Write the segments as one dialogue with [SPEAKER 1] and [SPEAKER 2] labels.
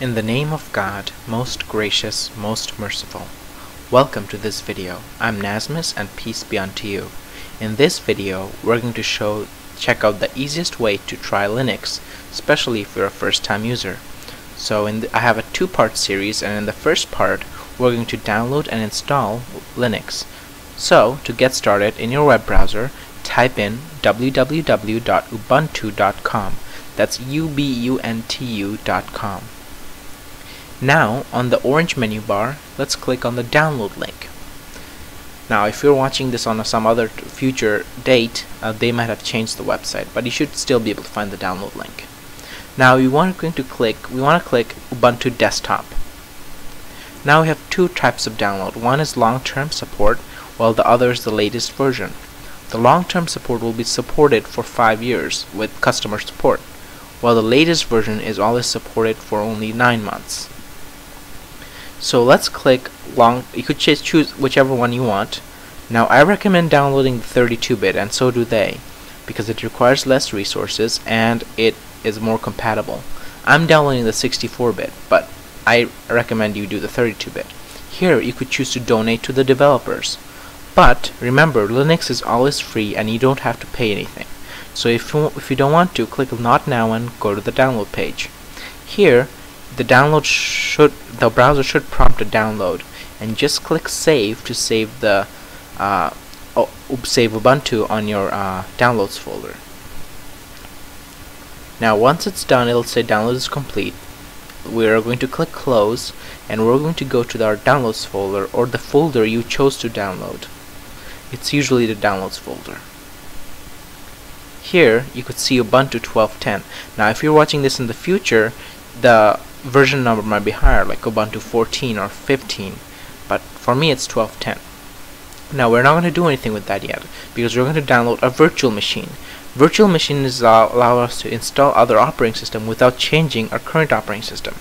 [SPEAKER 1] In the name of God, most gracious, most merciful. Welcome to this video. I'm Nazmus and peace be unto you. In this video, we're going to show check out the easiest way to try Linux, especially if you're a first-time user. So in the, I have a two-part series and in the first part, we're going to download and install Linux. So, to get started in your web browser, type in www.ubuntu.com. That's ubuntu.com. Now, on the orange menu bar, let's click on the download link. Now, if you're watching this on some other future date, uh, they might have changed the website, but you should still be able to find the download link. Now, we want going to click. We want to click Ubuntu Desktop. Now we have two types of download. One is long-term support, while the other is the latest version. The long-term support will be supported for 5 years with customer support, while the latest version is always supported for only 9 months. So let's click long, you could choose whichever one you want. Now I recommend downloading the 32-bit and so do they, because it requires less resources and it is more compatible. I'm downloading the 64-bit, but I recommend you do the 32-bit. Here you could choose to donate to the developers. But remember, Linux is always free and you don't have to pay anything. So if you, if you don't want to, click Not Now and go to the download page. Here, the download should the browser should prompt a download, and just click Save to save the uh, save Ubuntu on your uh, downloads folder. Now, once it's done, it'll say download is complete. We are going to click Close, and we're going to go to our downloads folder or the folder you chose to download. It's usually the downloads folder. Here you could see Ubuntu 12.10. Now if you're watching this in the future, the version number might be higher like Ubuntu 14 or 15, but for me it's 12.10. Now we're not going to do anything with that yet because we're going to download a virtual machine. Virtual machines uh, allow us to install other operating system without changing our current operating system.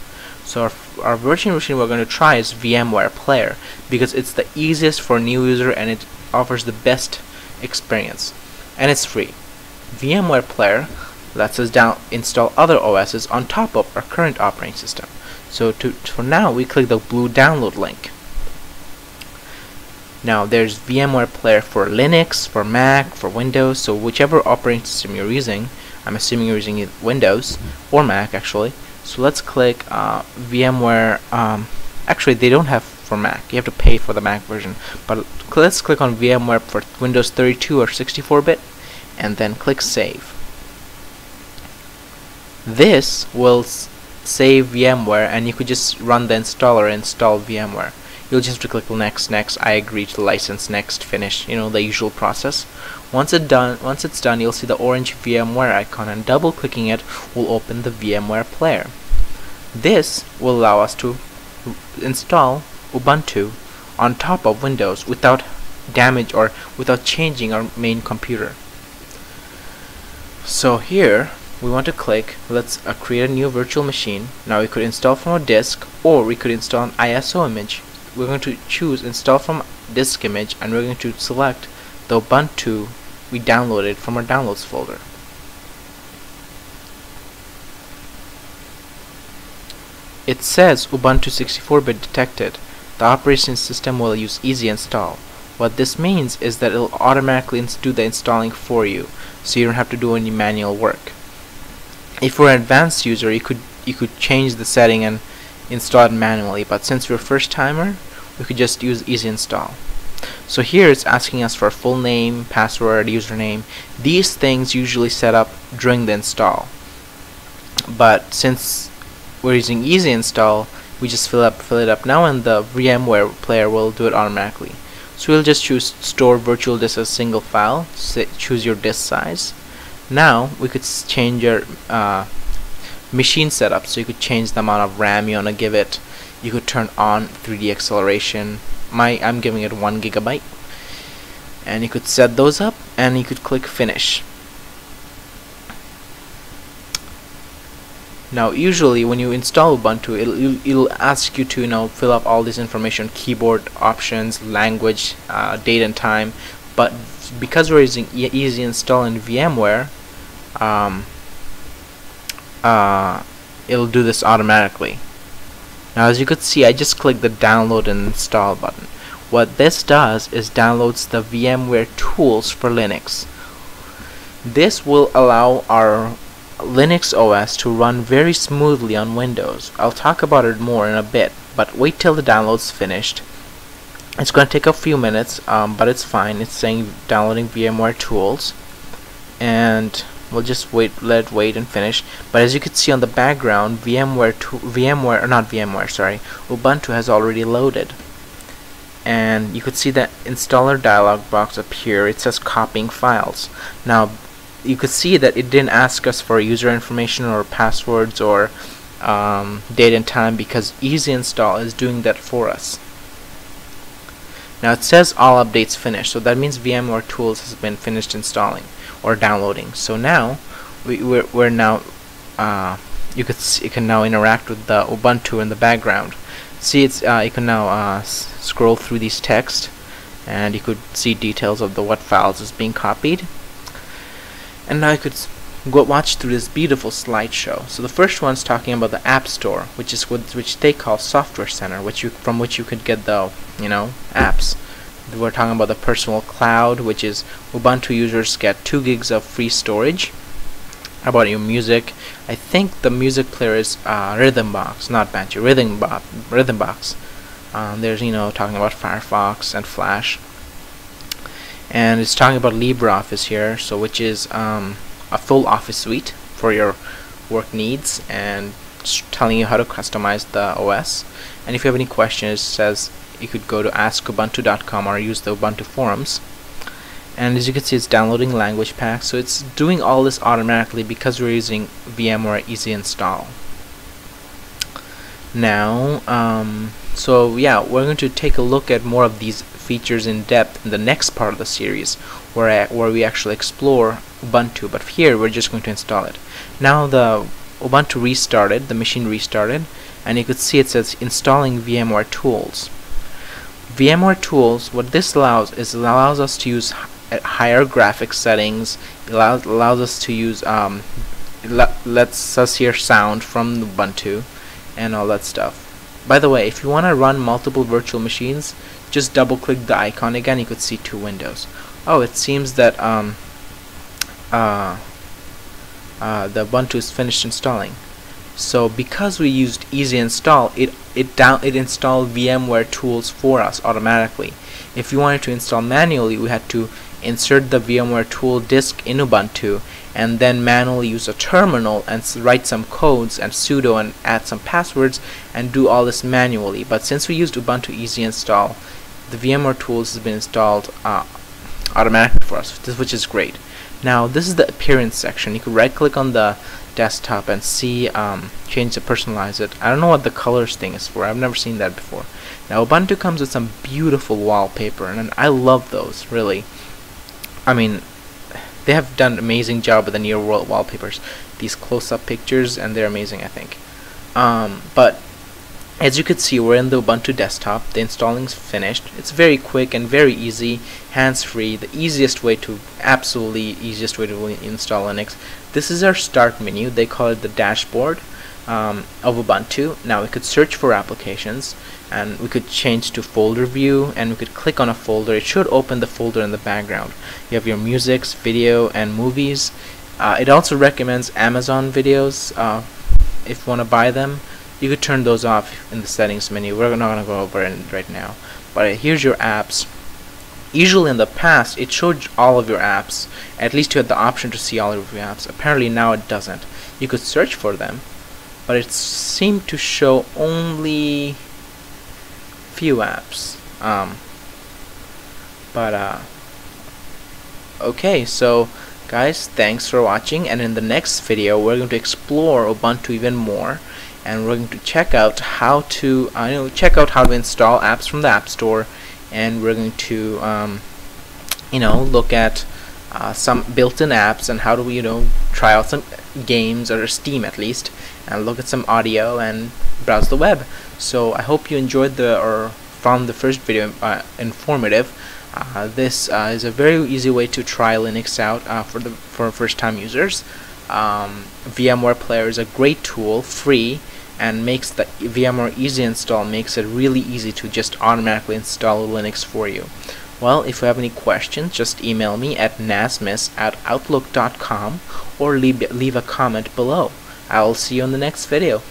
[SPEAKER 1] So our, our virtual machine we're going to try is VMware Player because it's the easiest for a new user and it offers the best experience and it's free. VMware Player lets us down install other OSs on top of our current operating system. So to, for now we click the blue download link. Now there's VMware Player for Linux, for Mac, for Windows, so whichever operating system you're using, I'm assuming you're using Windows or Mac actually. So let's click uh, VMware, um, actually they don't have for Mac. You have to pay for the Mac version. But let's click on VMware for Windows 32 or 64-bit and then click Save. This will save VMware and you could just run the installer and install VMware. You'll just click next, next, I agree to license, next, finish, you know, the usual process. Once it done once it's done you'll see the orange VMware icon and double clicking it will open the VMware player. This will allow us to install Ubuntu on top of Windows without damage or without changing our main computer. So here we want to click let's uh, create a new virtual machine. Now we could install from a disk or we could install an ISO image. We're going to choose install from disk image and we're going to select the Ubuntu we downloaded from our downloads folder. It says Ubuntu 64-bit detected the operating system will use easy install. What this means is that it will automatically do the installing for you, so you don't have to do any manual work. If we're an advanced user, you could you could change the setting and install it manually, but since we're first timer, we could just use easy install. So here it's asking us for full name, password, username. These things usually set up during the install. But since we're using easy install, we just fill up fill it up now and the VMware player will do it automatically so we'll just choose store virtual disk as single file choose your disk size now we could change your uh, machine setup. So you could change the amount of RAM you want to give it. You could turn on 3D acceleration. My I'm giving it 1 gigabyte. And you could set those up and you could click finish. Now usually when you install Ubuntu it'll, it'll ask you to you know fill up all this information keyboard options language uh, date and time. But because we're using e easy install in VMware um, uh, it'll do this automatically. Now as you could see I just clicked the download and install button. What this does is downloads the VMware tools for Linux. This will allow our Linux OS to run very smoothly on Windows. I'll talk about it more in a bit but wait till the download's finished it's going to take a few minutes um, but it's fine. It's saying downloading VMware tools. And we'll just wait let it wait and finish. But as you can see on the background VMware to VMware or not VMware sorry. Ubuntu has already loaded. And you could see that installer dialog box up here. It says copying files. Now you could see that it didn't ask us for user information or passwords or um, date and time because easy install is doing that for us now it says all updates finished so that means VMware tools has been finished installing or downloading. So now we, we're, we're now uh, you could you can now interact with the Ubuntu in the background. See, it's uh, you can now uh, scroll through these text, and you could see details of the what files is being copied. And now you could go watch through this beautiful slideshow. So the first one's talking about the App Store, which is what which they call Software Center, which you from which you could get the you know apps. We're talking about the personal cloud which is Ubuntu users get 2 gigs of free storage. How about your music? I think the music player is uh, Rhythmbox not Rhythm Rhythmbox um, there's you know talking about Firefox and Flash. And it's talking about LibreOffice here so which is um, a full office suite for your work needs and telling you how to customize the OS and if you have any questions says you could go to askubuntu.com or use the Ubuntu forums. And as you can see it's downloading language packs. So it's doing all this automatically because we're using VMware Easy Install. Now um, so yeah we're going to take a look at more of these features in depth in the next part of the series where, I, where we actually explore Ubuntu but here we're just going to install it now the Ubuntu restarted the machine restarted and you could see it says installing VMware tools VMware Tools, what this allows is allows us to use higher graphics settings, allows, allows us to use, um, lets us hear sound from Ubuntu and all that stuff. By the way, if you want to run multiple virtual machines, just double click the icon again, you could see two windows. Oh, it seems that um, uh, uh, the Ubuntu is finished installing. So because we used easy install, it it down it installed VMware tools for us automatically. If you wanted to install manually, we had to insert the VMware tool disk in Ubuntu and then manually use a terminal and write some codes and sudo and add some passwords and do all this manually. But since we used Ubuntu Easy Install, the VMware tools has been installed uh, automatically for us, which is great. Now this is the appearance section. You can right click on the desktop and see um, change to personalize it. I don't know what the colors thing is for. I've never seen that before. Now Ubuntu comes with some beautiful wallpaper and I love those really. I mean they have done an amazing job with the near world wallpapers. These close-up pictures and they're amazing I think. Um, but as you can see we're in the Ubuntu desktop. The installing is finished. It's very quick and very easy hands-free the easiest way to absolutely easiest way to install Linux. This is our start menu. They call it the dashboard um, of Ubuntu. Now we could search for applications and we could change to folder view and we could click on a folder. It should open the folder in the background. You have your musics video and movies. Uh, it also recommends Amazon videos uh, if you want to buy them you could turn those off in the settings menu. We're not going to go over it right now. But here's your apps. Usually in the past it showed all of your apps. At least you had the option to see all of your apps. Apparently now it doesn't. You could search for them but it seemed to show only few apps. Um, but uh, okay so guys thanks for watching. And in the next video we're going to explore Ubuntu even more and we're going to check out how to uh, you know check out how to install apps from the App Store and we're going to um, you know look at uh, some built-in apps and how do we you know try out some games or Steam at least and look at some audio and browse the web. So I hope you enjoyed the or found the first video uh, informative. Uh, this uh, is a very easy way to try Linux out uh, for the for first time users um, VMware Player is a great tool free and makes the VMware Easy Install makes it really easy to just automatically install Linux for you. Well, if you have any questions, just email me at nazmus at outlook.com or leave, leave a comment below. I will see you in the next video.